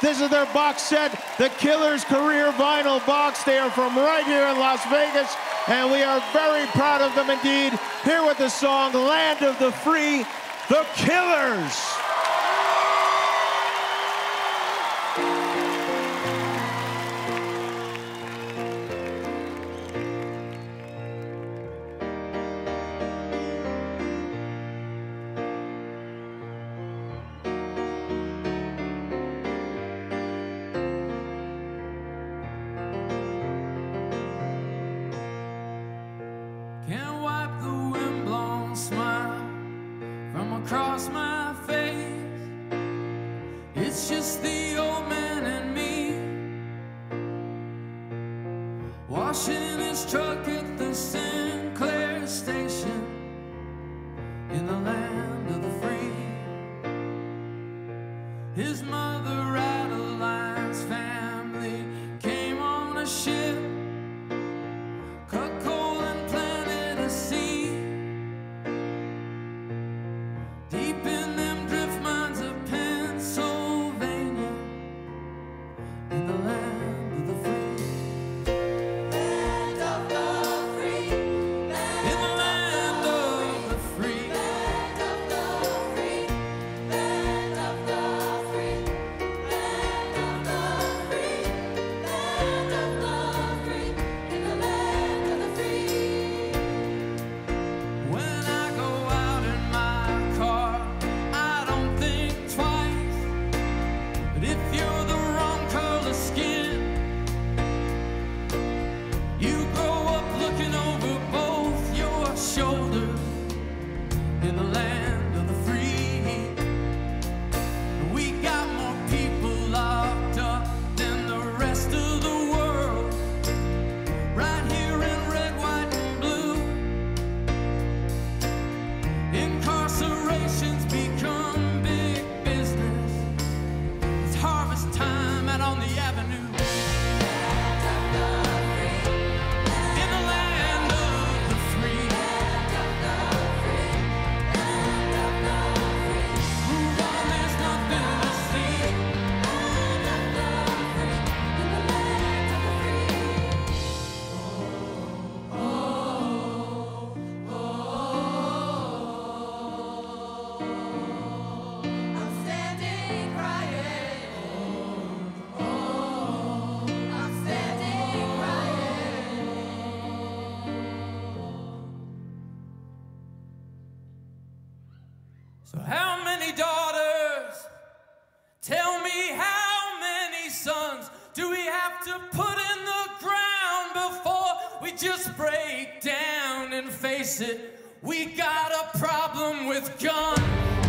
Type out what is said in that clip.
This is their box set, the Killers Career Vinyl Box. They are from right here in Las Vegas, and we are very proud of them indeed. Here with the song Land of the Free, the Killers. It's just the old man and me washing his truck at the Sinclair station in the land of the free. His mother, So how many daughters? Tell me how many sons do we have to put in the ground before we just break down and face it? We got a problem with guns.